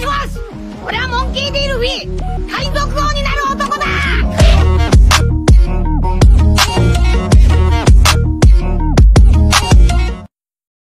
します。俺はモンキー・ディルフィー